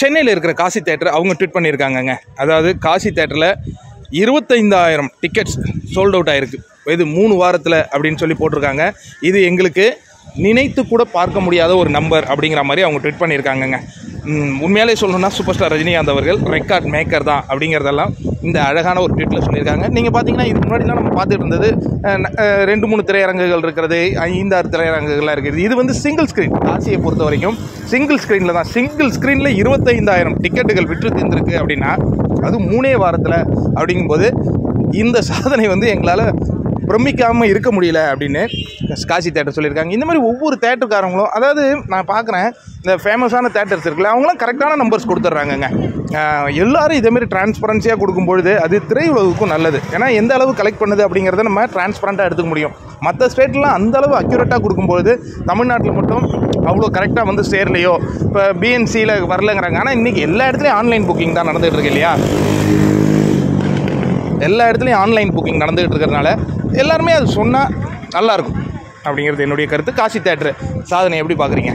சென்னையில் இருக்கிற காசி தேட்டர் அவங்க ட்வீட் பண்ணியிருக்காங்கங்க. அதாவது காசி தேட்டரில் இருபத்தைந்தாயிரம் டிக்கெட்ஸ் சோல்ட் அவுட் ஆகிருக்கு இது மூணு வாரத்தில் அப்படின்னு சொல்லி போட்டிருக்காங்க. இது எங்களுக்கு நினைத்து கூட பார்க்க முடியாத ஒரு நம்பர் அப்படிங்கிற மாதிரி அவங்க ட்வீட் பண்ணியிருக்காங்கங்க. உண்மையாலே சொல்லணும்னா சூப்பர் ஸ்டார் ரஜினிகாந்த் அவர்கள் ரெக்கார்ட் மேக்கர் தான் அப்படிங்கிறதெல்லாம் இந்த அழகான ஒரு ட்வீட்டில் சொல்லியிருக்காங்க. நீங்கள் பார்த்தீங்கன்னா இதுக்கு முன்னாடிலாம் நம்ம பார்த்துட்டு இருந்தது ரெண்டு மூணு திரையரங்குகள் இருக்கிறது ஐந்தாறு திரையரங்குகள்லாம் இருக்குது. இது வந்து சிங்கிள் ஸ்க்ரீன் காசியை பொறுத்த வரைக்கும். சிங்கிள் ஸ்க்ரீனில் தான் சிங்கிள் ஸ்க்ரீனில் இருபத்தைந்தாயிரம் டிக்கெட்டுகள் விற்று தீர்ந்துருக்கு அப்படின்னா அது மூணே வாரத்தில் அப்படிங்கும்போது இந்த சாதனை வந்து எங்களால் பிரமிக்காமல் இருக்க முடியல அப்படின்னு காசி தேட்டர் சொல்லியிருக்காங்க. இந்த மாதிரி ஒவ்வொரு தேட்டருக்காரங்களும் அதாவது நான் பார்க்குறேன் இந்த ஃபேமஸான தேட்டர்ஸ் இருக்குல்ல அவங்களாம் கரெக்டான நம்பர்ஸ் கொடுத்துட்றாங்கங்க. எல்லோரும் இதேமாரி டிரான்ஸ்பரன்சியாக கொடுக்கும்பொழுது அது திரையுலகுக்கும் நல்லது. ஏன்னா எந்த அளவு கலெக்ட் பண்ணுது அப்படிங்கிறத நம்ம டிரான்ஸ்பரண்ட்டாக எடுத்துக்க முடியும். மற்ற ஸ்டேட்லாம் அந்தளவு அக்யூரேட்டாக கொடுக்கும்பொழுது தமிழ்நாட்டில் மட்டும் அவ்வளோ கரெக்டாக வந்து சேரலையோ இப்போ பிஎன்சியில் வரலங்கிறாங்க. ஆனால் இன்றைக்கி எல்லா இடத்துலையும் ஆன்லைன் புக்கிங் தான் நடந்துகிட்டு இருக்கு இல்லையா? எல்லா இடத்துலையும் ஆன்லைன் புக்கிங் நடந்துகிட்டு இருக்கிறதுனால எல்லாருமே அது சொன்னால் நல்லாயிருக்கும். அப்படிங்கிறது என்னுடைய கருத்து. காசி தேட்ரு சாதனை எப்படி பார்க்குறீங்க?